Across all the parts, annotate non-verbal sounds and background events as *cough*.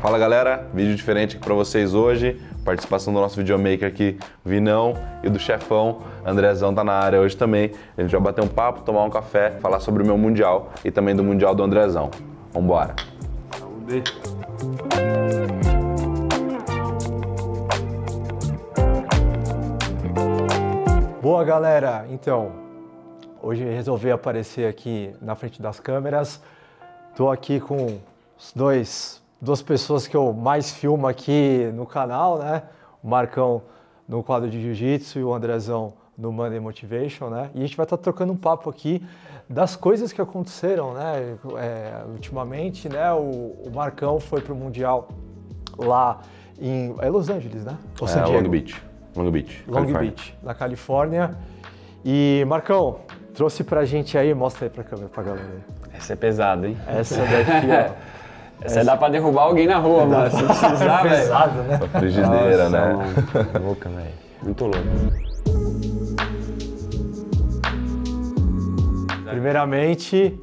Fala galera, vídeo diferente aqui pra vocês hoje. Participação do nosso videomaker aqui, Vinão, e do chefão, Andrezão tá na área hoje também. A gente vai bater um papo, tomar um café, falar sobre o meu Mundial e também do Mundial do Andrezão. Vambora! Saúde! Boa galera, então, hoje resolvi aparecer aqui na frente das câmeras. Tô aqui com os dois, duas pessoas que eu mais filmo aqui no canal, né? O Marcão no quadro de Jiu-Jitsu e o Andrezão no Monday Motivation, né? E a gente vai estar tá trocando um papo aqui das coisas que aconteceram, né? É, ultimamente, né? O, o Marcão foi para o Mundial lá em é Los Angeles, né? Ou é, Long Beach. Long Beach. Long Califórnia. Beach, na Califórnia. E Marcão, trouxe pra gente aí, mostra aí pra câmera, pra galera aí. Essa é pesada, hein? Essa daqui, ó. *laughs* Essa, Essa dá pra derrubar alguém na rua, mano. Se precisar, velho. pesado, né? A frigideira, Nossa, né? Mano. Louca, velho. Muito louco. Primeiramente,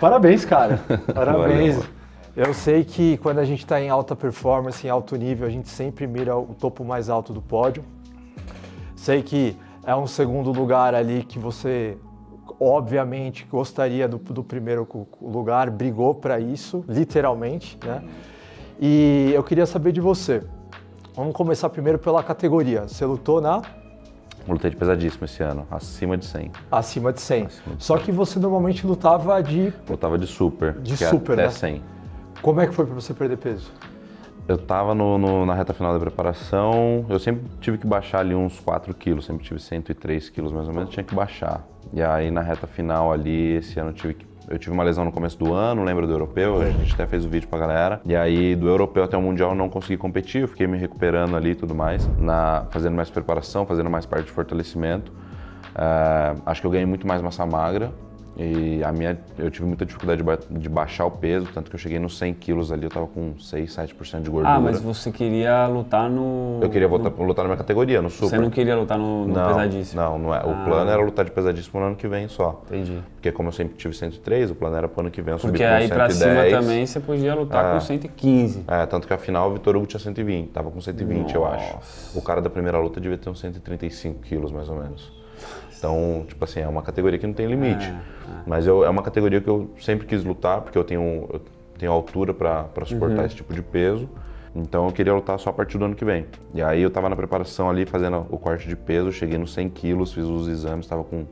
parabéns, cara. *laughs* Parabéns. Eu sei que quando a gente está em alta performance, em alto nível, a gente sempre mira o topo mais alto do pódio. Sei que é um segundo lugar ali que você obviamente gostaria do, do primeiro lugar, brigou para isso, literalmente, né? E eu queria saber de você. Vamos começar primeiro pela categoria. Você lutou na Lutei de pesadíssimo esse ano, acima de 100. Acima de 100. Acima de 100. Só que você normalmente lutava de. Lutava de super. De é super, até né? 100. Como é que foi para você perder peso? Eu tava no, no, na reta final da preparação, eu sempre tive que baixar ali uns 4 quilos, sempre tive 103 quilos mais ou menos, tinha que baixar. E aí na reta final ali, esse ano eu tive que eu tive uma lesão no começo do ano, lembro do europeu, a gente até fez o vídeo pra galera. E aí, do europeu até o mundial, eu não consegui competir, eu fiquei me recuperando ali e tudo mais, na, fazendo mais preparação, fazendo mais parte de fortalecimento. Uh, acho que eu ganhei muito mais massa magra, e a minha, eu tive muita dificuldade de, ba de, baixar o peso, tanto que eu cheguei nos 100 quilos ali, eu tava com 6, 7% de gordura. Ah, mas você queria lutar no... Eu queria voltar, no... lutar na minha categoria, no super. Você não queria lutar no, no não, pesadíssimo? Não, não é. Ah. O plano era lutar de pesadíssimo no ano que vem só. Entendi. Porque como eu sempre tive 103, o plano era pro ano que vem eu subir Porque com aí 110. pra cima também você podia lutar com 115. É, tanto que a final o Vitor Hugo tinha 120, tava com 120 Nossa. eu acho. O cara da primeira luta devia ter uns 135 quilos mais ou menos. Então, tipo assim, é uma categoria que não tem limite. É, é. Mas eu, é uma categoria que eu sempre quis lutar, porque eu tenho, eu tenho altura para suportar uhum. esse tipo de peso. Então eu queria lutar só a partir do ano que vem. E aí eu tava na preparação ali, fazendo o corte de peso, cheguei nos 100 quilos, fiz os exames, tava com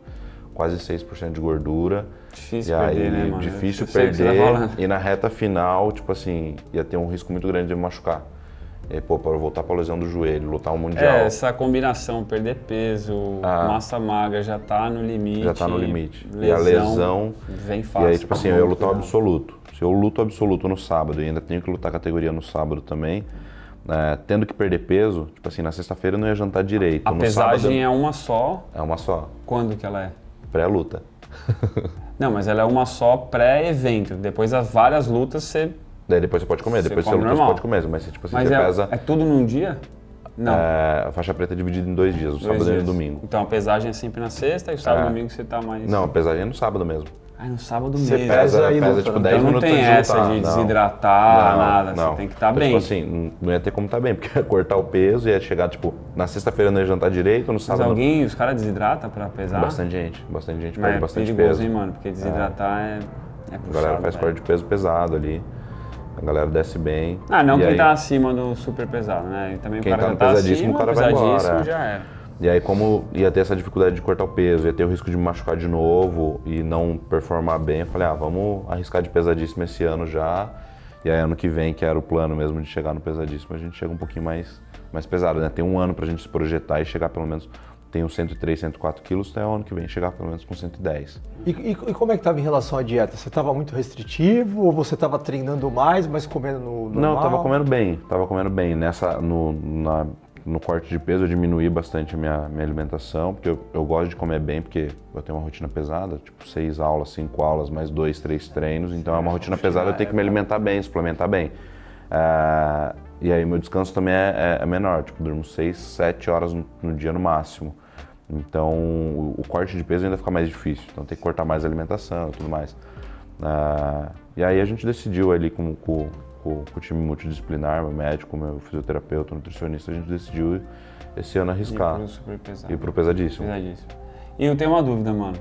quase 6% de gordura. Difícil e aí, perder, né, mano? Difícil perder. E na reta final, tipo assim, ia ter um risco muito grande de me machucar. E, pô, para voltar para a lesão do joelho, lutar um mundial. É, essa combinação, perder peso, ah, massa magra, já tá no limite. Já tá no limite. Lesão, e a lesão. Vem fácil. E aí, tipo assim, eu lutar absoluto. Se eu luto absoluto no sábado e ainda tenho que lutar categoria no sábado também, é, tendo que perder peso, tipo assim, na sexta-feira eu não ia jantar direito. A no pesagem sábado, é uma só. É uma só. Quando que ela é? Pré-luta. não, mas ela é uma só pré-evento. Depois das várias lutas você Daí depois você pode comer, você depois come você, normal. pode comer, mas tipo assim, mas você é, pesa. É tudo num dia? Não. É, a faixa preta é dividida em dois dias, o Dois sábado dias. e o domingo. Então a pesagem é sempre na sexta e o sábado e É. domingo você tá mais. Não, a pesagem é no sábado mesmo. Ah, no sábado Você mesmo. Pesa, aí, pesa luta, tipo né? 10 Então não minutos tem antes de essa de Não. desidratar, Não, nada. não. Você tem que estar Então, bem. Tipo assim, não ia ter como estar bem, *laughs* porque ia cortar o peso, ia chegar, tipo, na sexta-feira não ia jantar direito, no Mas sábado. alguém, os caras desidratam pra pesar? Bastante gente, bastante gente Mas perde é bastante perigoso, peso. hein, mano? Porque desidratar é, é A puxado. galera faz corte de peso pesado ali. A galera desce bem. Ah, não e quem aí, tá acima do super pesado, né? E também Quem o cara tá no tá pesadíssimo, acima, o cara vai embora, já era. E aí, como ia ter essa dificuldade de cortar o peso, ia ter o risco de me machucar de novo e não performar bem, eu falei, ah, vamos arriscar de pesadíssimo esse ano já. E aí, ano que vem, que era o plano mesmo de chegar no pesadíssimo, a gente chega um pouquinho mais, mais pesado, né? Tem um ano pra gente se projetar e chegar pelo menos. Uns 103, 104 quilos, até o ano que vem chegar pelo menos com 110. E, e- e como é que estava em relação à dieta? Você estava muito restritivo ou você estava treinando mais, mas comendo no normal? Não, eu tava comendo bem, tava comendo bem. Nessa, no, na- no corte de peso eu diminuí bastante a minha, minha alimentação, porque eu, eu gosto de comer bem, porque eu tenho uma rotina pesada, tipo seis aulas, cinco aulas, mais dois, três treinos, então é uma rotina pesada, eu tenho que me alimentar bem, suplementar bem. Ah, e aí meu descanso também é, é- é menor, tipo, durmo seis, sete horas no, no dia no máximo. Então o, o corte de peso ainda fica mais difícil, então tem que cortar mais a alimentação e tudo mais. Ah, e aí a gente decidiu ali com, com, com, com o time multidisciplinar, meu médico, meu fisioterapeuta, nutricionista, a gente decidiu esse ano arriscar. E pro super pesado. Pro pesadíssimo. Pesadíssimo. E eu tenho uma dúvida, mano.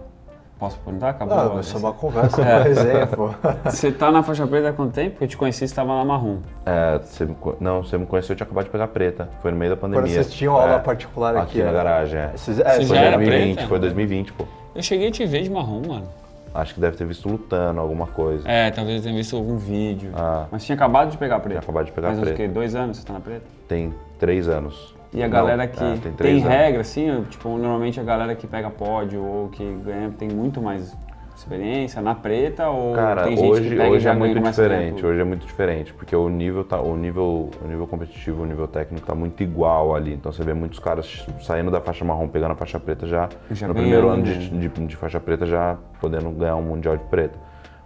Posso perguntar? Acabou? Mas é uma conversa, uma resenha, pô. *laughs* Você tá na faixa preta há quanto tempo? Porque eu te conheci, você tava na marrom. É, você me, não, você me conheceu, eu tinha acabado de pegar preta. Foi no meio da Quando pandemia. vocês tinham aula É, particular aqui, aqui. na é. garagem, é. Vocês, é, Você Foi era 2020, preta? foi 2020, pô. Eu cheguei a te ver de marrom, mano. Acho que deve ter visto lutando, alguma coisa. É, talvez eu tenha visto algum vídeo. Ah. Mas tinha acabado de pegar preta. Tinha acabado de pegar Mas uns preta. quê? Dois anos você tá na preta? Tem três anos. E a galera que é, tem, tem anos. regra, assim, tipo, normalmente a galera que pega pódio ou que ganha tem muito mais experiência na preta ou Cara, hoje, hoje é muito diferente. Hoje é muito diferente, porque o nível, tá, o nível, o nível competitivo, o nível técnico tá muito igual ali. Então você vê muitos caras saindo da faixa marrom, pegando a faixa preta já, Já no primeiro ano de, de, de faixa preta já podendo ganhar um mundial de preta.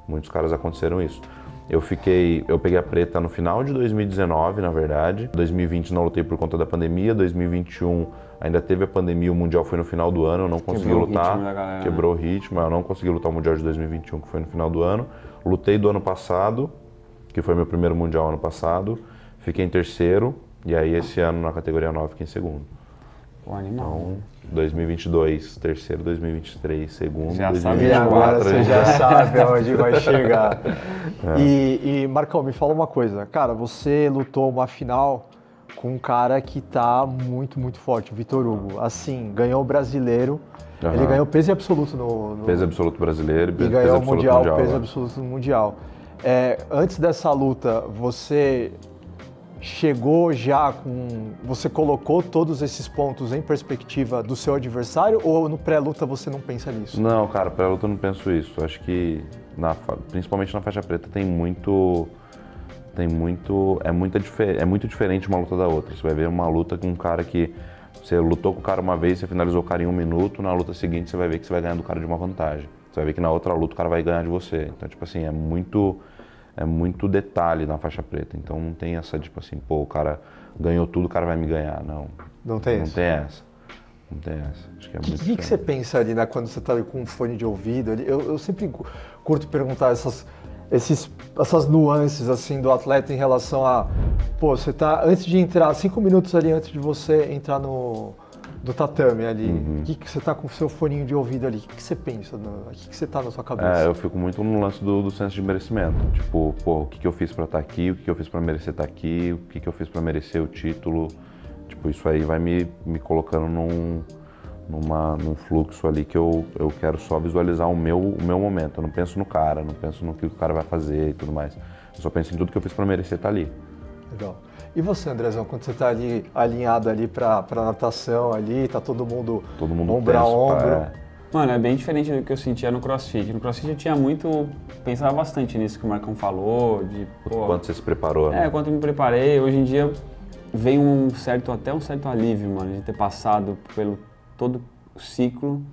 Muitos caras aconteceram isso. Eu fiquei, eu peguei a preta no final de 2019, na verdade. 2020 não lutei por conta da pandemia. 2021 ainda teve a pandemia, o mundial foi no final do ano, eu não consegui Quebrou o lutar. ritmo da galera, né? Quebrou o ritmo, eu não consegui lutar o mundial de 2021, que foi no final do ano. Lutei do ano passado, que foi meu primeiro mundial ano passado. Fiquei em terceiro e aí esse ano na categoria 9 fiquei em segundo. Pô, animal. Então, 2022, terceiro, 2023, segundo, Já sabe E 2024. agora você já *laughs* sabe aonde vai chegar. É. E, e, Marcão, me fala uma coisa. Cara, você lutou uma final com um cara que tá muito, muito forte, o Vitor Hugo. Assim, ganhou o brasileiro. Aham. Ele ganhou peso absoluto no, no Peso absoluto brasileiro e peso, ganhou peso o mundial, mundial. peso né? absoluto no mundial. É, antes dessa luta, você chegou já com. Você colocou todos esses pontos em perspectiva do seu adversário ou no pré-luta você não pensa nisso? Não, cara, pra luta eu não penso isso. Acho que, na principalmente na faixa preta, tem muito. Tem muito. É, muita é muito diferente uma luta da outra. Você vai ver uma luta com um cara que. Você lutou com o cara uma vez, você finalizou o cara em um minuto, na luta seguinte você vai ver que você vai ganhar do cara de uma vantagem. Você vai ver que na outra luta o cara vai ganhar de você. Então, tipo assim, é muito. É muito detalhe na faixa preta. Então não tem essa, tipo assim, pô, o cara ganhou tudo, o cara vai me ganhar. Não. Não tem Não isso? tem essa. Não tem essa. Acho que é O muito que, que, que você pensa ali, né, quando você ali com um fone de ouvido? ali? Eu, eu sempre cu- curto perguntar essas, esses, essas nuances assim do atleta em relação a, pô, você tá antes de entrar, cinco minutos ali antes de você entrar no do tatame ali, Uhum. o que, que você tá com o seu foninho de ouvido ali? O que, que você pensa? O que, que você tá na sua cabeça? É, eu fico muito no lance do, do senso de merecimento. Tipo, pô, o que, que eu fiz pra estar aqui, o que, que eu fiz pra merecer estar aqui, o que, que eu fiz pra merecer o título. Tipo, isso aí vai me, me colocando num, numa, num fluxo ali que eu, eu quero só visualizar o meu, o meu momento. Eu não penso no cara, não penso no que o cara vai fazer e tudo mais. Eu só penso em tudo que eu fiz pra merecer estar ali. Legal. E você, Andrezão, quando você tá ali alinhado ali pra, pra natação ali, tá todo mundo, Todo mundo ombro a ombro. é. Mano, é bem diferente do que eu sentia no CrossFit. No CrossFit eu tinha muito. Pensava bastante nisso que o Marcão falou, de. Pô, Quanto você se preparou, né? É, quanto eu me preparei, hoje em dia vem um certo, até um certo alívio, mano, de ter passado pelo todo o ciclo,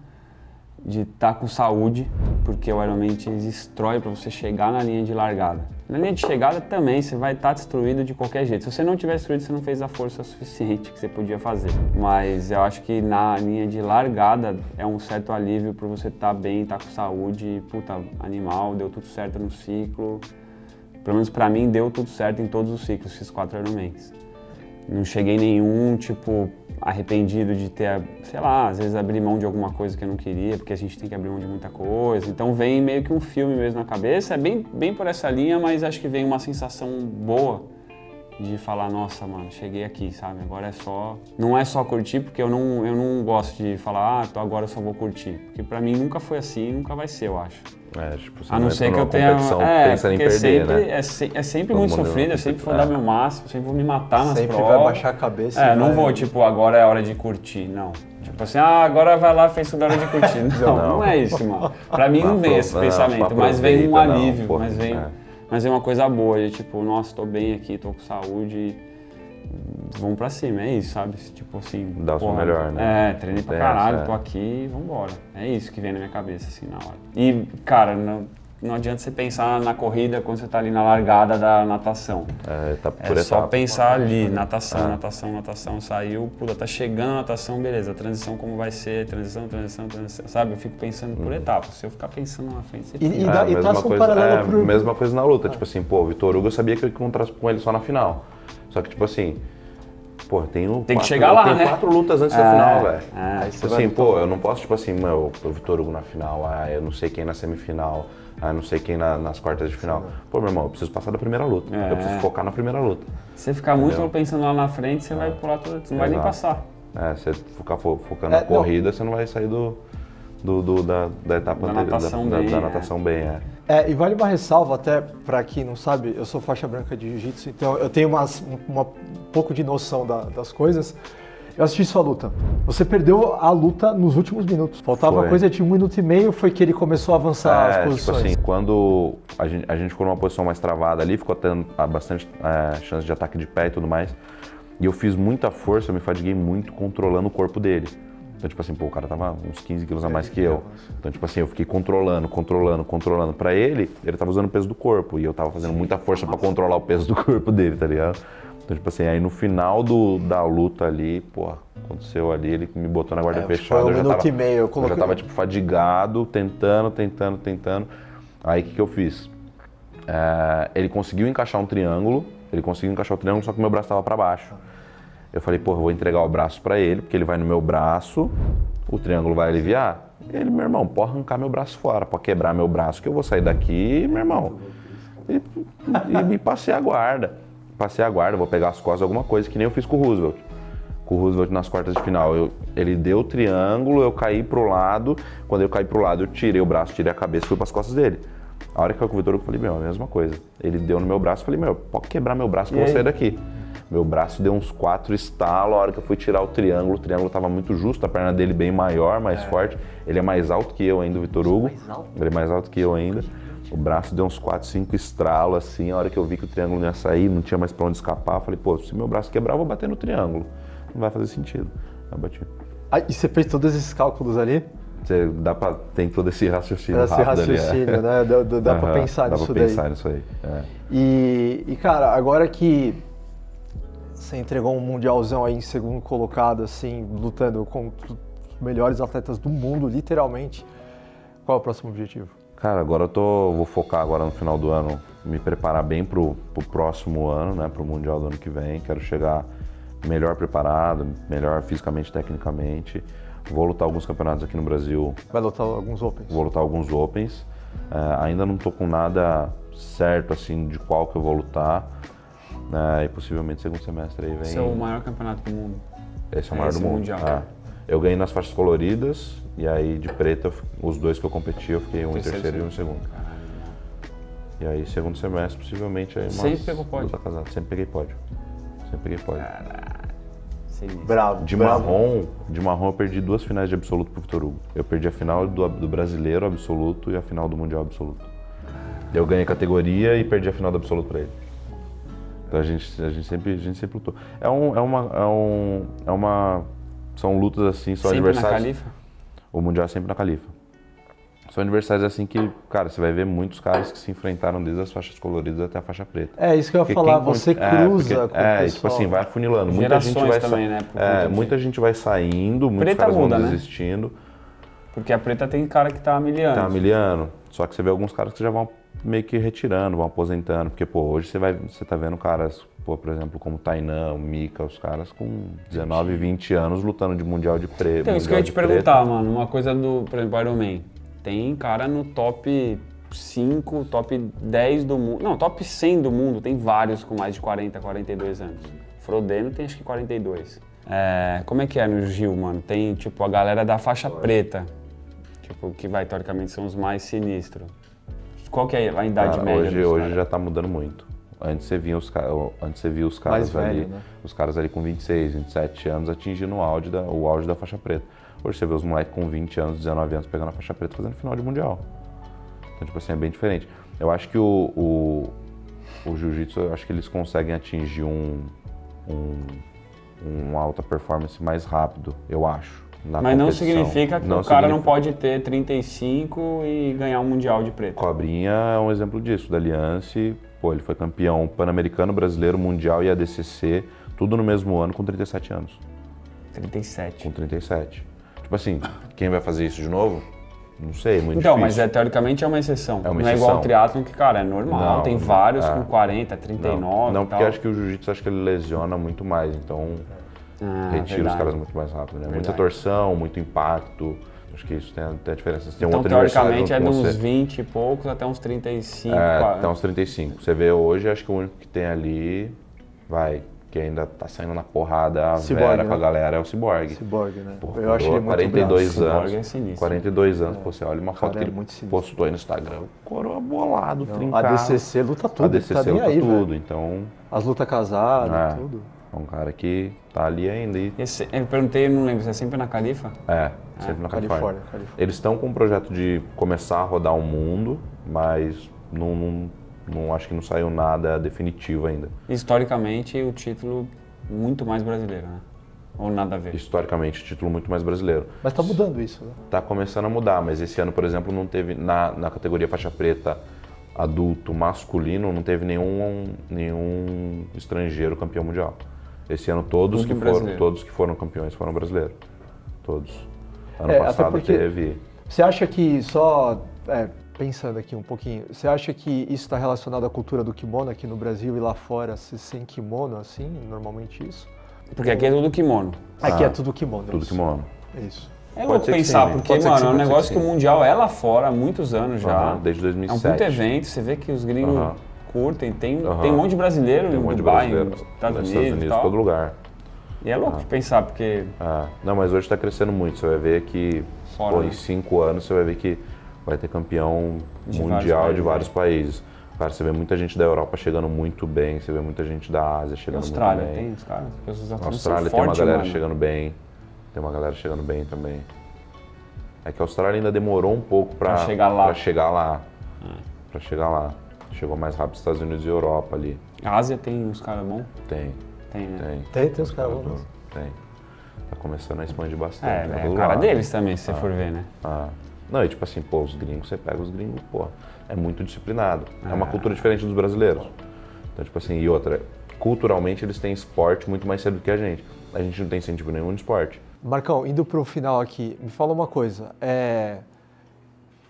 de estar com saúde, porque o Ironman te destrói para você chegar na linha de largada. Na linha de chegada também você vai estar destruído de qualquer jeito. Se você não tiver destruído, você não fez a força suficiente que você podia fazer. Mas eu acho que na linha de largada é um certo alívio para você estar bem, estar com saúde, puta, animal, deu tudo certo no ciclo. Pelo menos pra mim deu tudo certo em todos os ciclos, esses quatro Ironmans. Não cheguei nenhum, tipo, arrependido de ter, sei lá, às vezes abrir mão de alguma coisa que eu não queria, porque a gente tem que abrir mão de muita coisa. Então vem meio que um filme mesmo na cabeça, é bem, bem por essa linha, mas acho que vem uma sensação boa de falar, nossa, mano, cheguei aqui, sabe? Agora é só. Não é só curtir, porque eu não, eu não gosto de falar, ah, então agora eu só vou curtir. Porque pra mim nunca foi assim, nunca vai ser, eu acho. É, tipo, você A não ser que eu tenha. É, pensando em porque perder, sempre, né? é, se- é sempre Todo muito sofrido, eu sempre vou é. dar meu máximo, sempre vou me matar nas Sempre provas. vai baixar a cabeça. É, não vou, tipo, agora é hora de curtir, não. Tipo assim, ah, agora vai lá, fez tudo a hora de curtir. Não, *laughs* não, Não. é isso, mano. Pra mim não Não, vem esse não, pensamento, mas vem um alívio, porra, mas vem, é. Mas vem uma coisa boa, de tipo, nossa, tô bem aqui, tô com saúde, vamos pra cima, é isso, sabe? Tipo assim. Dá o seu melhor, É, né? treinei pra Tem caralho, é. tô aqui, vambora. É isso que vem na minha cabeça, assim, na hora. E, cara, não- não adianta você pensar na corrida quando você está ali na largada da natação. É, tá É só etapa. pensar ali, natação, natação, natação, saiu, pula, tá chegando a natação, beleza, a transição como vai ser, transição, transição, transição, sabe? Eu fico pensando por etapas. Se eu ficar pensando na frente, você E- fica. e dá- mesma traça um coisa, paralelo é, pro- mesma coisa na luta. Tipo assim, pô, o Vitor Hugo eu sabia que eu ia encontrar com ele só na final. Só que, tipo assim, pô, eu tenho. Tem que quatro- chegar eu lá, tenho né? quatro lutas antes É, da final, velho. é. Tipo assim, pô, eu não posso, tipo assim, meu, o Vitor Hugo na final, ah, eu não sei quem na semifinal, ah, eu não sei quem na- nas quartas de final. Pô, meu irmão, eu preciso passar da primeira luta. É. Eu preciso focar na primeira luta. Se você ficar muito Entendeu? pensando lá na frente, você vai pular tudo, você não vai nem Exato. passar. É, você ficar fo- focando É, na corrida, você não vai sair do, do, do- da, da etapa Da anterior, natação da, bem, da é. natação bem, é. É, e vale uma ressalva até para quem não sabe, eu sou faixa branca de jiu-jitsu, então eu tenho umas, uma, um pouco de noção da- das coisas. Eu assisti sua luta. Você perdeu a luta nos últimos minutos. Faltava Foi. coisa de um minuto e meio, foi que ele começou a avançar as É, tipo posições. assim, quando a gente, a gente ficou numa posição mais travada ali, ficou tendo ah, bastante é, chance de ataque de pé e tudo mais. E eu fiz muita força, eu me fatiguei muito controlando o corpo dele. Então, tipo assim, pô, o cara tava uns 15 quilos a mais que eu. Então, tipo assim, eu fiquei controlando, controlando, controlando. Pra ele, ele tava usando o peso do corpo. E eu tava fazendo muita força pra controlar o peso do *laughs* corpo dele, tá ligado? Então, tipo assim, aí no final do, da luta ali, pô, aconteceu ali, ele me botou na guarda É, fechada. foi um eu já tava, e meio, eu Eu já tava, tipo, fadigado, tentando, tentando, tentando. Aí o que, que eu fiz? É, ele conseguiu encaixar um triângulo, ele conseguiu encaixar o triângulo, só que meu braço tava pra baixo. Eu falei, pô, eu vou entregar o braço pra ele, porque ele vai no meu braço, o triângulo vai aliviar. Ele, meu irmão, pode arrancar meu braço fora, pode quebrar meu braço, que eu vou sair daqui, meu irmão. E, e me passei a guarda. Passei a guarda, vou pegar as costas, alguma coisa, que nem eu fiz com o Roosevelt. Com o Roosevelt nas quartas de final. Eu- ele deu o triângulo, eu caí pro lado. Quando eu caí pro lado, eu tirei o braço, tirei a cabeça e fui pras costas dele. A hora que eu com o Vitor, eu falei, meu, a mesma coisa. Ele deu no meu braço, eu falei, meu, pode quebrar meu braço que eu vou sair daqui. Meu braço deu uns quatro estalos, a hora que eu fui tirar o triângulo, o triângulo tava muito justo, a perna dele bem maior, mais forte. Ele é mais alto que eu ainda, o Vitor Hugo. Ele é mais alto que eu ainda. O braço deu uns 4, 5 estralos, assim. A hora que eu vi que o triângulo não ia sair, não tinha mais pra onde escapar, eu falei, pô, se meu braço quebrar, eu vou bater no triângulo. Não vai fazer sentido. Aí bati. Ah, e você fez todos esses cálculos ali? Você dá pra, tem todo esse raciocínio Esse ali. raciocínio, é. né? Dá, dá- dá pra pensar dá nisso pra daí. pensar nisso aí. é. E, e, cara, agora que você entregou um mundialzão aí em segundo colocado, assim, lutando contra os melhores atletas do mundo, literalmente, qual é o próximo objetivo? Cara, agora eu tô, vou focar agora no final do ano, me preparar bem pro, pro próximo ano, né, pro Mundial do ano que vem. Quero chegar melhor preparado, melhor fisicamente, tecnicamente. Vou lutar alguns campeonatos aqui no Brasil, Vai lutar alguns Opens? vou lutar alguns Opens. É, ainda não tô com nada certo, assim, de qual que eu vou lutar. É, e possivelmente segundo semestre aí vem... Esse é o maior campeonato do mundo. Esse é o maior esse do mundo. mundial. É. Eu ganhei nas faixas coloridas e aí de preta, os dois que eu competi, eu fiquei um em Terceiro, terceiro e um em segundo. E aí segundo semestre, possivelmente aí umas Sempre pegou pódio? Sempre peguei pódio. Sempre peguei pódio. Sinistro. Bravo. De bravo. marrom, de marrom eu perdi duas finais de absoluto pro Vitor Hugo. Eu perdi a final do, do brasileiro absoluto e a final do mundial absoluto. Eu ganhei categoria e perdi a final do absoluto pra ele. Então a gente, a gente, sempre, a gente sempre lutou. É, um, é, uma, é, um, é uma. São lutas assim, são Sempre na adversários. Califa? O Mundial é sempre na Califa. São adversários assim que, cara, você vai ver muitos caras que se enfrentaram desde as faixas coloridas até a faixa preta. É isso que eu ia Porque falar, quem você é, cruza porque- com o É, pessoal. tipo assim, vai afunilando. Muita gente vai também, né, É, muita gente vai saindo, muitos Preta caras muda, vão né? desistindo. Porque a preta tem cara que tá há mil anos. Tá miliano. Só que você vê alguns caras que já vão meio que retirando, vão aposentando. Porque, pô, hoje você vai. Você tá vendo caras, pô, por exemplo, como o Tainan, o Mika, os caras com 19, 20 anos lutando de mundial de preto. Então, isso que eu ia te perguntar, mano. Uma coisa do, por exemplo, Iron Man. Tem cara no top 5, top 10 do mundo. Não, top 100 do mundo. Tem vários com mais de 40, 42 anos. Frodeno tem acho que 42. É, como é que é no Gil, mano? Tem, tipo, a galera da faixa preta. Tipo, que vai, teoricamente, são os mais sinistros. Qual que é a idade Cara, média hoje, hoje já tá mudando muito. Antes você via os, antes você via os caras Mais ali, velho, né? os caras ali com 26, 27 anos atingindo o auge da, o auge da faixa preta. Hoje você vê os moleques com 20 anos, 19 anos pegando a faixa preta fazendo final de mundial. Então, tipo assim, é bem diferente. Eu acho que o, o, o jiu-jitsu, eu acho que eles conseguem atingir um, um, uma alta performance mais rápido, eu acho. Na Mas não competição. significa que Não o cara não significa- pode ter 35 e ganhar um Mundial de preto. Cobrinha é um exemplo disso, da Aliança. Pô, ele foi campeão pan-americano, brasileiro, mundial e ADCC, tudo no mesmo ano com 37 anos. 37. Com 37. Tipo assim, quem vai fazer isso de novo? Não sei, muito Então, difícil. mas é, teoricamente é uma exceção. É uma não é igual ao triatlon que, cara, é normal. Não, tem não, vários é. com 40, 39 Não, não e porque acho que o jiu-jitsu acho que ele lesiona muito mais, então Ah, retira os verdade. caras muito mais rápido, né? Muita Verdade. torção, muito impacto. Acho que isso tem, tem a diferença. Você tem Então, teoricamente, é de uns você. 20 e poucos até uns 35. É, até uns 35. Você vê hoje, acho que o único que tem ali, vai, que ainda tá saindo na porrada a Cyborg, Vera né? com a galera é o Cyborg. Cyborg, né? Pô, eu muito 42 bravo. anos. Cyborg é sinistro. 42 anos, pô, você olha uma foto Cara, que é ele muito postou aí no Instagram. Coroa bolado, Não, trincado. a DCC luta tudo, A DCC tá luta aí, tudo, velho. então As lutas casadas, É. tudo. É um cara que tá ali ainda e Esse, eu perguntei, não lembro, você é sempre na Califa? é, sempre na Califórnia. Califórnia, Califórnia. Eles estão com um projeto de começar a rodar o mundo, mas não, não, não acho que não saiu nada definitivo ainda. Historicamente, o título muito mais brasileiro, né? Ou nada a ver? Historicamente, título muito mais brasileiro. Mas tá mudando isso, né? Tá começando a mudar, mas esse ano, por exemplo, não teve na, na categoria faixa preta adulto masculino, não teve nenhum, nenhum estrangeiro campeão mundial. Esse ano todos que foram, brasileiro. todos que foram campeões foram brasileiros. Todos. Ano É, passado porque- teve. Você acha que só é, pensando aqui um pouquinho, você acha que isso está relacionado à cultura do kimono aqui no Brasil e lá fora, se sem kimono assim, normalmente isso? Porque aqui é tudo kimono. Aqui Ah, é tudo kimono. Tudo isso. kimono. É isso. É Pode louco pensar, sim, porque, pode ser que mano, sim, é um negócio que que o. Mundial é lá fora há muitos anos já. Aham, desde É um 2007. puto evento, você vê que os gringos Aham. Curtem. Tem, Aham. tem um monte de brasileiro Tem um em monte de Dubai, brasileiro nos Estados nos Unidos, e tal. todo lugar. E é louco de pensar, porque Ah, não, mas hoje está crescendo muito. Você vai ver que Fora, pô, né? em cinco anos você vai ver que vai ter campeão De vários mundial de países, vários países. Cara, você vê muita gente da Europa chegando muito bem, você vê muita gente da Ásia chegando Austrália muito bem. tem os caras. Na atletas Austrália tem uma fortes, galera mano. chegando bem. Tem uma galera chegando bem também. É que a Austrália ainda demorou um pouco Pra chegar lá. Pra chegar lá. Pra chegar lá. Chegou mais rápido Estados Unidos e Europa ali. A Ásia tem uns caras bons? Tem, Tem, né? tem. Tem, tem os caras mesmo. Tem. Tá começando a expandir bastante. É, pra é o cara deles também, se você for ver, né? Ah. Não, e tipo assim, pô, os gringos, você pega os gringos, pô, é muito disciplinado. É Ah. uma cultura diferente dos brasileiros. Então, tipo assim, e outra, culturalmente eles têm esporte muito mais cedo que a gente. A gente não tem incentivo nenhum de esporte. Marcão, indo para o final aqui, me fala uma coisa. É,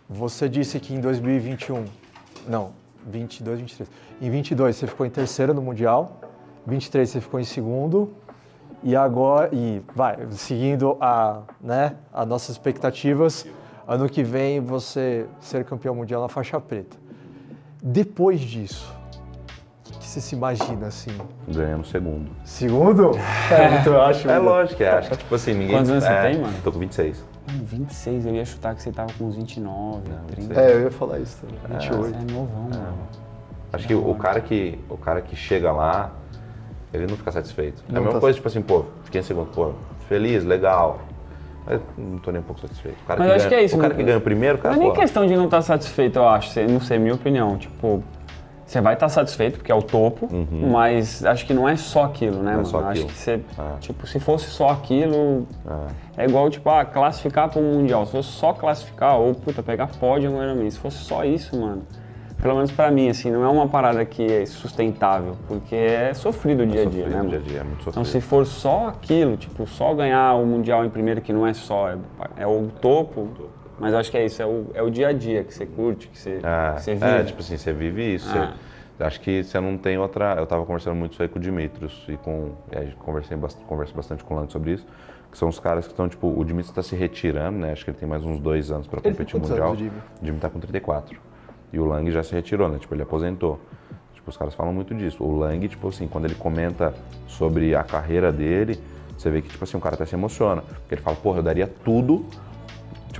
você disse que em 2021, não, 22, 23. Em 22 você ficou em terceiro no Mundial, 23 você ficou em segundo, e agora, e vai, seguindo a, né, as nossas expectativas, ano que vem você ser campeão mundial na faixa preta. Depois disso, o que, você se imagina assim? Ganhando segundo. Segundo? *laughs* É, muito, eu acho. É lógico, é. Acho que, tipo assim, ninguém. Quantos anos você é, tem, mano? Tô com 26. Mano, 26, eu ia chutar que você tava com uns 29, 30. É, eu ia falar isso também. 28. Você é novão, mano. Acho que o cara que, o cara que chega lá, ele não fica satisfeito. é a Não mesma tá coisa, tipo assim, pô, fiquei em segundo, pô, feliz, legal. Mas não tô nem um pouco satisfeito. O cara Mas que eu acho ganha, que é isso, O cara né? que ganha o primeiro, o cara, Não é nem pô, questão de não estar satisfeito, eu acho. Não sei, minha opinião. Tipo, você vai estar satisfeito porque é o topo, mas acho que não é só aquilo, né, Uhum. Não é mano? acho aquilo. que você, Ah. tipo, se fosse só aquilo, É. é igual, tipo, ah, classificar para um mundial. Se fosse só classificar, ou, puta, pegar pódio em Se fosse só isso, mano. Pelo menos pra mim, assim, não é uma parada que é sustentável, porque é sofrido o dia a dia, né, mano? dia a dia, é muito Então, sofrido. se for só aquilo, tipo, só ganhar o Mundial em primeiro, que não é só, é, é o topo, mas acho que é isso, é o, é o dia a dia que você curte, que você, É, que você vive. é, tipo assim, você vive isso. Ah. você- acho que você não tem outra. Eu tava conversando muito isso aí com o Dimitrios e com. E aí conversei converso bastante com o Lang sobre isso. Que são os caras que estão, tipo, o Dimitrios está se retirando, né? Acho que ele tem mais uns dois anos para tem competir Mundial. anos, o Jimmy tá com 34. E o Lang já se retirou, né? Tipo, ele aposentou. Tipo, os caras falam muito disso. O Lang, tipo assim, quando ele comenta sobre a carreira dele, você vê que, tipo assim, o cara até se emociona. Porque ele fala, porra, eu daria tudo.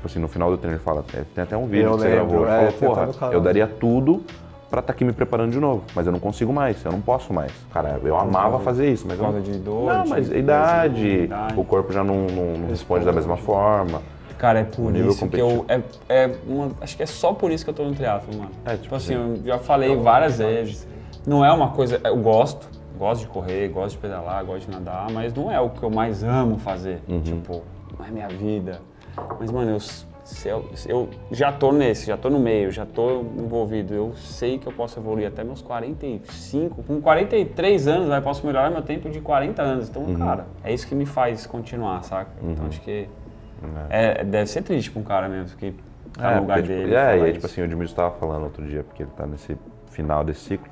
Tipo assim, no final do treino ele fala, é, tem até um vídeo Eu que você lembro, gravou. Ele é, até porra, eu daria tudo pra estar aqui me preparando de novo. Mas eu não consigo mais, eu não posso mais. Cara, eu amava fazer isso, mas Por causa de dor, Não, mas idade, idade. o corpo já não, não- não responde da mesma forma. Cara, é por nível isso que eu. É, é uma, acho que é só por isso que eu tô no teatro, mano. É, tipo, tipo assim, eu já falei várias vezes. Não é uma coisa. Eu gosto, gosto de correr, gosto de pedalar, gosto de nadar, mas não é o que eu mais amo fazer. Uhum. Tipo, não é minha vida. Mas, mano, eu, eu, eu já tô nesse, já tô no meio, já tô envolvido. Eu sei que eu posso evoluir até meus 45. Com 43 anos, eu posso melhorar meu tempo de 40 anos. Então, cara, é isso que me faz continuar, saca? Então, acho que é, deve ser triste pra um cara mesmo que tá no lugar porque, tipo, dele. É, falar e isso. tipo assim, o Edmilson estava falando outro dia, porque ele tá nesse final desse ciclo.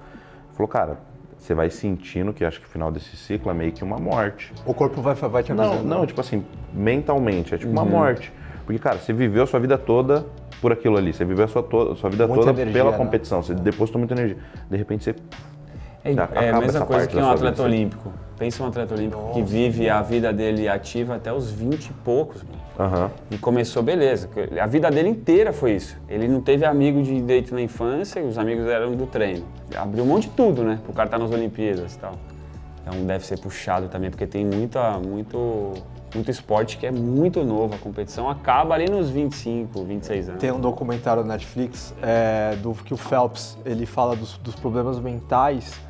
Falou, cara, você vai sentindo que acho que o final desse ciclo é meio que uma morte. O corpo vai, vai te Não, avisando. não, tipo assim, mentalmente, é tipo Uhum. uma morte. Porque, cara, você viveu a sua vida toda por aquilo ali, você viveu a sua, to- sua vida Muita toda energia, pela né? competição, você depositou muita energia. De repente você. É, é a mesma essa coisa que um atleta vida, olímpico. Pensa um atleta olímpico que vive a vida dele ativa até os 20 e poucos. mano. Aham. E começou, beleza. A vida dele inteira foi isso. Ele não teve amigo de date na infância, os amigos eram do treino. Abriu um monte de tudo, né? Pro cara estar nas Olimpíadas e tal. Então deve ser puxado também, porque tem muita, muito, muito esporte que é muito novo. A competição acaba ali nos 25, 26 anos. Tem um documentário na Netflix é, do que o Phelps ele fala dos, dos problemas mentais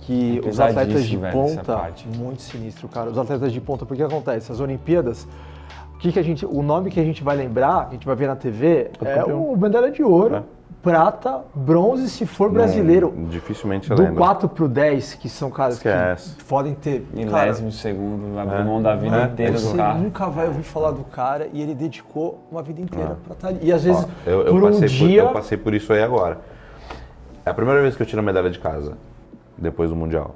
que É os atletas de velho, ponta muito sinistro, cara. Os atletas de ponta, porque acontece? As Olimpíadas, que, que a gente, o nome que a gente vai lembrar, a gente vai ver na TV, é campeão. o medalha de ouro, É. prata, bronze, se for brasileiro. Não, dificilmente você do lembra. 4 pro 10, que são caras Esquece. que podem ter. Cara, Milésimo segundo, abriu mão da vida É. inteira do você cara. nunca vai ouvir falar do cara e ele dedicou uma vida inteira pra estar ali. E às Ó, vezes, eu, eu por um passei dia. por, eu passei por isso aí agora. É a primeira vez que eu tiro a medalha de casa, depois do Mundial.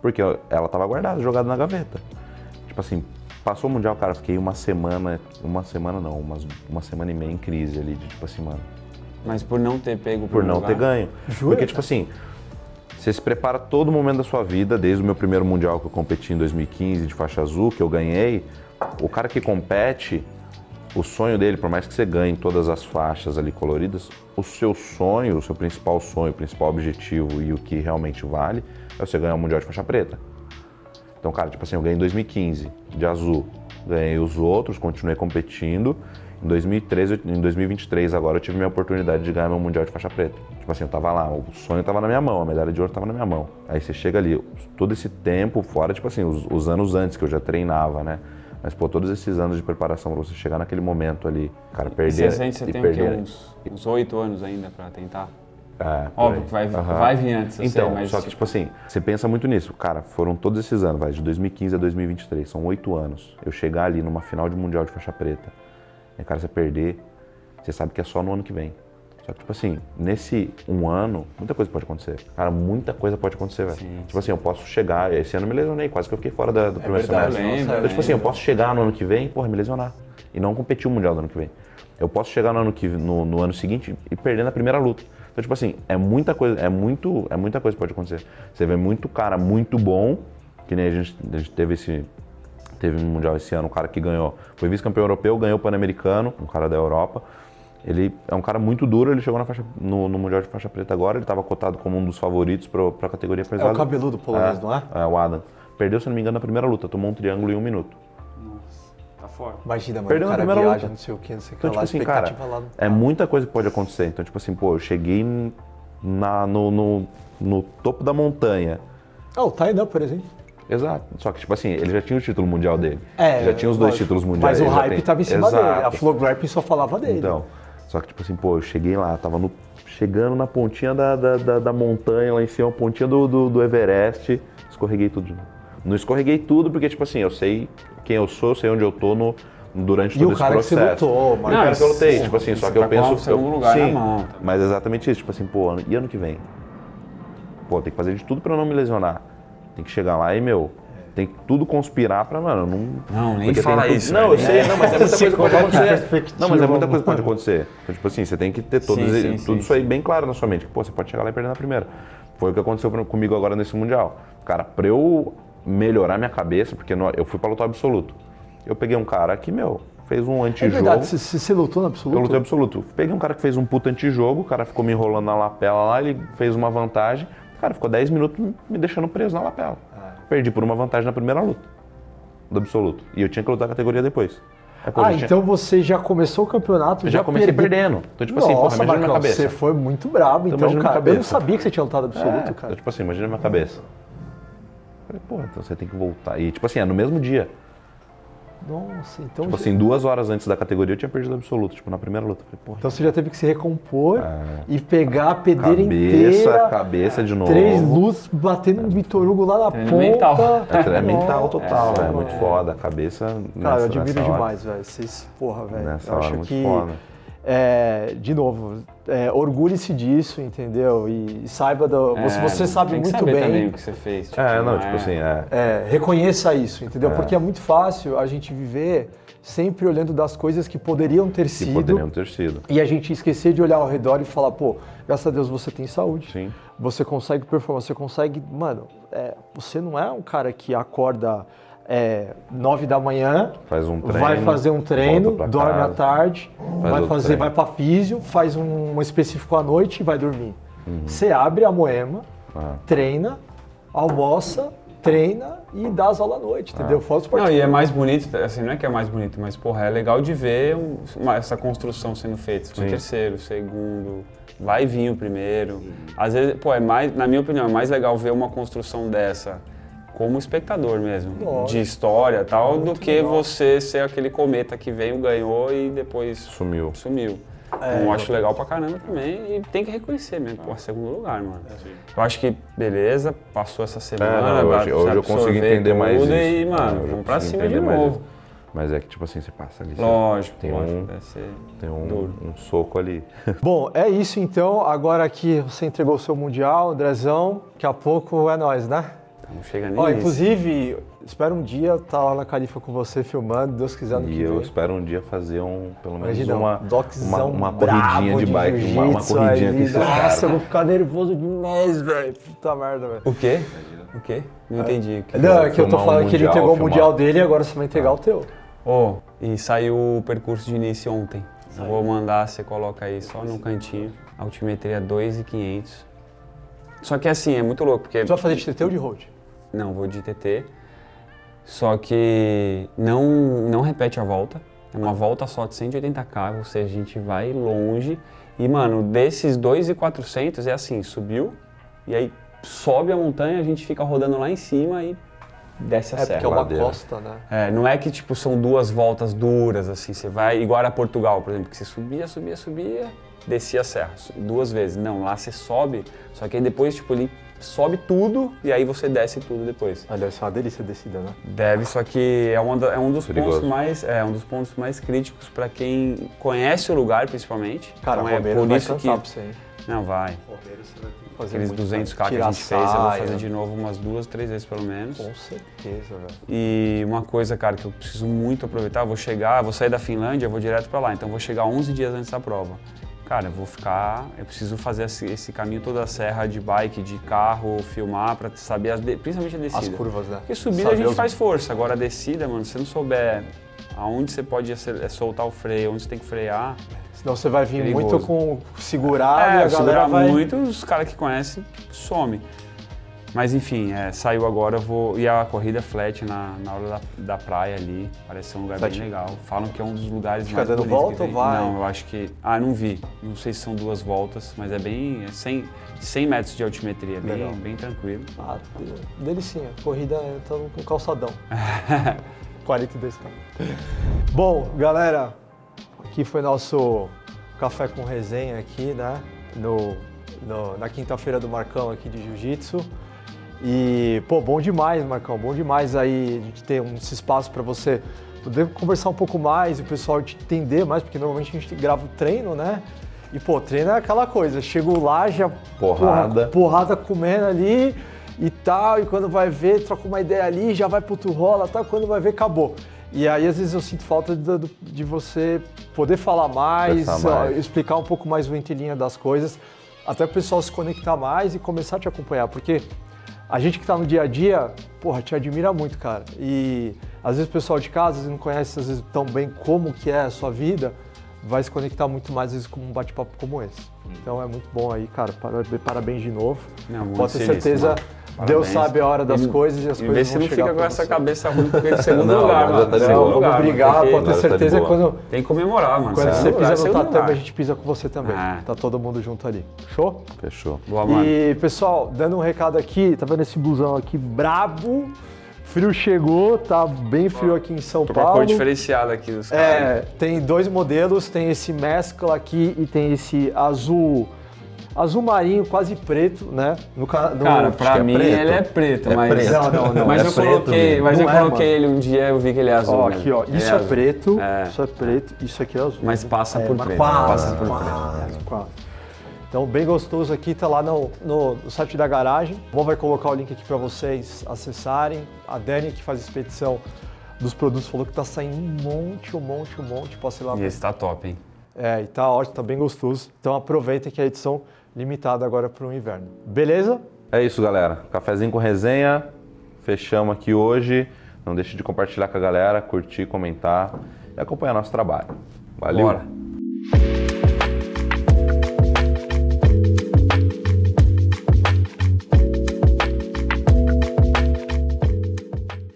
Porque ela tava guardada, jogada na gaveta. Tipo assim, passou o Mundial, cara, fiquei uma semana, uma semana não, umas, uma semana e meia em crise ali, de tipo assim, mano, Mas por não ter pego o por não lugar. ter ganho. Jura, Porque, tipo assim, você se prepara todo momento da sua vida, desde o meu primeiro Mundial que eu competi em 2015, de faixa azul, que eu ganhei. O cara que compete, o sonho dele, por mais que você ganhe todas as faixas ali coloridas, o seu sonho, o seu principal sonho, o principal objetivo e o que realmente vale é você ganhar o Mundial de faixa preta. Então, cara, tipo assim, eu ganhei em 2015 de azul, ganhei os outros, continuei competindo. Em 2013, eu- em 2023 agora eu tive minha oportunidade de ganhar meu mundial de faixa preta. Tipo assim, eu tava lá, o sonho tava na minha mão, a medalha de ouro tava na minha mão. Aí você chega ali, todo esse tempo fora, tipo assim, os, os anos antes que eu já treinava, né? Mas pô, todos esses anos de preparação pra você chegar naquele momento ali, cara, E perder Você sente você e tem o perder. quê? Uns- uns oito anos ainda pra tentar? É, Óbvio que vai, Aham. vai vir antes, eu Então, sei, mas... só que, tipo assim, você pensa muito nisso. Cara, foram todos esses anos, vai, de 2015 a 2023, são oito anos. Eu chegar ali numa final de Mundial de faixa preta, e, cara, você perder, você sabe que é só no ano que vem. Só que, tipo assim, nesse um ano, muita coisa pode acontecer. Cara, muita coisa pode acontecer, velho. Tipo assim, eu posso chegar, esse ano eu me lesionei, quase que eu fiquei fora da, do primeiro verdade, semestre. Então, tipo assim, eu posso chegar no ano que vem, porra, me lesionar. E não competir o Mundial do ano que vem. Eu posso chegar no ano, que, no, no ano seguinte e perder na primeira luta. Então, tipo assim, é muita coisa, é muito, é muita coisa que pode acontecer. Você vê muito cara muito bom, que nem a gente, a gente teve esse. Teve no Mundial esse ano, um cara que ganhou, foi vice-campeão europeu, ganhou o Pan-Americano, um cara da Europa. Ele é um cara muito duro, ele chegou na faixa, no, no Mundial de faixa preta agora, ele estava cotado como um dos favoritos para a categoria É pesada. o cabeludo polonês, não é? É, o Adam. Perdeu, se não me engano, na primeira luta, tomou um triângulo em um minuto. Forte. Imagina, mano, Perdeu o cara primeira viaja, luta. não sei o que, não sei o que Então, tipo lá, assim, cara, lá. é muita coisa que pode acontecer. Então, tipo assim, pô, eu cheguei na, no, no, no topo da montanha. Ah, o Tainan, por exemplo. Exato. Só que, tipo assim, ele já tinha o título mundial dele. É, já tinha os dois lógico. títulos mundiais. Mas o hype tem. tava em cima Exato. dele. A Flow Grappling só falava dele. Então, só que, tipo assim, pô, eu cheguei lá, tava no, chegando na pontinha da, da, da, da montanha, lá em cima, a pontinha do, do, do Everest, escorreguei tudo de novo. Não escorreguei tudo porque, tipo assim, eu sei quem eu sou, eu sei onde eu tô no, durante E todo o esse cara que você processo. lutou, Não, mano. o cara que eu lutei, Não, tipo assim, só que eu tá penso... o eu, lugar sim, também. mas é exatamente isso, tipo assim, pô, e ano que vem? Pô, tem que fazer de tudo pra não me lesionar. Tem que chegar lá e, meu, tem que tudo conspirar pra, mano, não... Não, nem fala tudo- isso, Não, eu sei, não, mas é muita *laughs* coisa que pode acontecer. Não, mas é muita coisa que pode acontecer. Então, tipo assim, você tem que ter todos, Sim, sim, tudo sim, isso aí bem claro na sua mente. Que, pô, você pode chegar lá e perder na primeira. Foi o que aconteceu comigo agora nesse Mundial. Cara, pra eu melhorar minha cabeça, porque eu fui pra lutar absoluto. Eu peguei um cara que, meu, fez um É antijogo. verdade, você, você lutou no Eu absoluto? lutei absoluto. Peguei um cara que fez um puta antijogo, o cara ficou me enrolando na lapela lá, ele fez uma vantagem. Cara, ficou 10 minutos me deixando preso na lapela. Perdi por uma vantagem na primeira luta. Do absoluto. E eu tinha que lutar a categoria depois. É, Ah, já tinha- então você já começou o campeonato Eu já comecei perdeu. perdendo. Então, tipo assim, porra, Nossa, imagina na minha Marcão, cabeça. você foi muito brabo, então, na cara. Eu não sabia que você tinha lutado absoluto, É, cara. então, tipo assim, imagina na minha cabeça. Falei, porra, então você tem que voltar. E, tipo assim, é no mesmo dia. Nossa, então. Tipo assim, duas horas antes da categoria eu tinha perdido absoluto. Tipo, na primeira luta. Eu falei, porra. Então você já teve que se recompor e pegar a Cabeça, pedreira inteira. cabeça de novo. Três luzes batendo no Vitor Hugo lá na Treino ponta. mental. É, é mental total, velho. É muito foda. A cabeça. Cara, nessa- eu admiro demais, velho. Vocês, porra, velho. Nessa Eu hora acho é muito que, foda. é, de novo, é, orgulhe-se disso, entendeu? E, saiba do. É, você, você sabe tem que muito saber bem. também o que você fez. tipo, É, não, é- tipo assim, é. É, reconheça isso, entendeu? Porque é muito fácil a gente viver sempre olhando das coisas que poderiam ter Que sido poderiam ter sido. e a gente esquecer de olhar ao redor e falar, pô, graças a Deus você tem saúde. Sim. Você consegue performar, você consegue. Mano, é, você não é um cara que acorda é, nove da manhã, Faz um treino. vai fazer um treino, dorme à casa. tarde, vai outro fazer, treino. vai pra físio, faz um, um específico à noite e vai dormir. Uhum. Você abre a moema, Ah. treina, almoça, treina e dá as aulas à noite, Ah. entendeu? Fora os Não, e é mais bonito, assim, não é que é mais bonito, mas, porra, é legal de ver um- uma- essa construção sendo feita. O Sim. terceiro, o segundo, vai vir o primeiro. Às vezes, pô, é mais, na minha opinião, é mais legal ver uma construção dessa como espectador mesmo, Lógico. de história e tal, do Muito que legal. você ser aquele cometa que veio, ganhou e depois Sumiu. sumiu. É, então, eu acho legal pra caramba também e tem que reconhecer mesmo, pô, segundo lugar, mano. É, Eu acho que, beleza, passou essa semana, não, hoje- hoje eu consigo entender mais isso. E, É, mano, eu vamos pra cima de novo. isso. Mas é que, tipo assim, você passa ali. Lógico, Tem lógico, um- deve ser Tem um, um soco ali. *laughs* Bom, é isso então. Agora que você entregou o seu Mundial, Andrezão, daqui a pouco é nós, né? Não chega nem Ó, inclusive, espero um dia estar lá na Califa com você filmando, Deus quiser no E que eu vem. espero um dia fazer um, pelo menos Imagina, uma, um uma, uma corridinha de bike, uma, uma corridinha ali. com esses Nossa, eu vou ficar nervoso demais, velho. Puta merda, velho. O quê? O quê? Não entendi. O que Não, é que eu tô filmar um falando que ele mundial, entregou o filmar. mundial dele e agora você vai entregar o teu. Ô, e saiu o percurso de início ontem. Vou mandar, você coloca aí só no cantinho. Altimetria 2,500. Só que assim, é muito louco, porque... Você vai fazer de TT ou de road? Não, vou de TT. Só que não, não repete a volta. É uma volta só de 180k, ou seja, a gente vai longe. E, mano, desses 2,400 é assim, subiu, e aí sobe a montanha, a gente fica rodando lá em cima e desce a É, serra. porque é uma ladeira. costa, né? É, não é que tipo são duas voltas duras assim, você vai igual a Portugal, por exemplo, que você subia, subia, subia, descia a serra duas vezes. Não, lá você sobe, só que aí depois tipo ele sobe tudo e aí você desce tudo depois. Ah, deve ser uma delícia a descida, né? Deve, só que é, uma é um dos Perigoso. pontos mais é um dos pontos mais críticos para quem conhece o lugar principalmente. Cara, então é por vai isso que pra você, hein? não vai. Você vai ter que fazer Aqueles muito, 200 k que a gente fez, eu vou fazer de novo umas duas, três vezes pelo menos. Com certeza, velho. E uma coisa, cara, que eu preciso muito aproveitar, eu vou chegar, vou sair da Finlândia, eu vou direto pra lá, então vou chegar 11 dias antes da prova. Cara, eu vou ficar, eu preciso fazer esse, esse caminho toda a serra de bike, de carro, filmar pra saber as principalmente a descida. As curvas, né? Porque subida Saber a gente faz força, agora a descida, mano, se você não souber aonde você pode acel- soltar o freio, onde você tem que frear, Senão você vai vir Perigoso. muito com segurado e é, a galera segurar vai... muito, os caras que conhecem some. Mas enfim, é, saiu agora, vou. E a corrida flat na, na hora da, da praia ali, parece ser um lugar Flat. bem legal. Falam que é um dos lugares Fica mais dando bonitos volta que ou vai? Não, eu acho que. Ah, não vi. Não sei se são duas voltas, mas é bem. É 100, 100 metros de altimetria, bem, Legal. bem tranquilo. Ah, delicinha. Corrida então com calçadão. *laughs* 42 km. Bom, galera, aqui foi nosso café com resenha aqui, né? No, no- na quinta-feira do Marcão aqui de Jiu-Jitsu. E, pô, bom demais, Marcão, bom demais aí a gente ter um, esse espaço para você poder conversar um pouco mais e o pessoal te entender mais, porque normalmente a gente grava o treino, né? E, pô, treino é aquela coisa, chego lá, já Porrada. porra, porrada comendo ali e tal, e quando vai ver, troca uma ideia ali, já vai pro tu rola, tal, quando vai ver, acabou. E aí, às vezes, eu sinto falta de, de- você poder falar mais, mais. ó, explicar um pouco mais o entrelinha das coisas, até o pessoal se conectar mais e começar a te acompanhar, porque a gente que tá no dia a dia, porra, te admira muito, cara. E às vezes o pessoal de casa, não conhece às vezes, tão bem como que é a sua vida, vai se conectar muito mais às vezes com um bate-papo como esse. Então é muito bom aí, cara. Parabéns, de novo. Não, Pode ter certeza, mano. Deus Parabéns. sabe a hora das E- coisas e as E coisas vê se vão não chegar fica com essa você. cabeça ruim porque é segundo *laughs* Não, lugar, mano. tá de Segundo boa. Não, lugar, vamos mano. brigar, pode ter tá certeza boa. quando, Tem que comemorar, mano. quando você lugar, pisa no tatame, lugar. a gente pisa com você também. Ah. Tá todo mundo junto ali. Show? Fechou. Boa, mano. E, pessoal, dando um recado aqui, tá vendo esse blusão aqui brabo? Frio chegou, tá bem frio aqui em São Tô com a Paulo. cor diferenciada aqui dos caras. É, tem dois modelos, tem esse mescla aqui e tem esse azul azul marinho, quase preto, né? No, no- Cara, acho pra é mim ele é preto, É mas. preto. Não, não, não. Mas É eu preto coloquei, mas eu coloquei ele um dia eu vi que ele é azul. Ó, aqui, ó. Isso é, preto, isso é preto, isso aqui é azul. Mas passa por preto. Quase, Passa por quase, quase. Então, bem gostoso aqui, tá lá no, no- no site da garagem. O Bom vai colocar o link aqui para vocês acessarem. A Dani, que faz a expedição dos produtos, falou que tá saindo um monte, um monte, um monte. Posso ir lá E esse tá top, hein? É, e tá ótimo, tá bem gostoso. Então aproveitem que a edição limitada agora para o inverno. Beleza? É isso, galera. Cafezinho com resenha. Fechamos aqui hoje. Não deixe de compartilhar com a galera, curtir, comentar e acompanhar nosso trabalho. Valeu! Bora.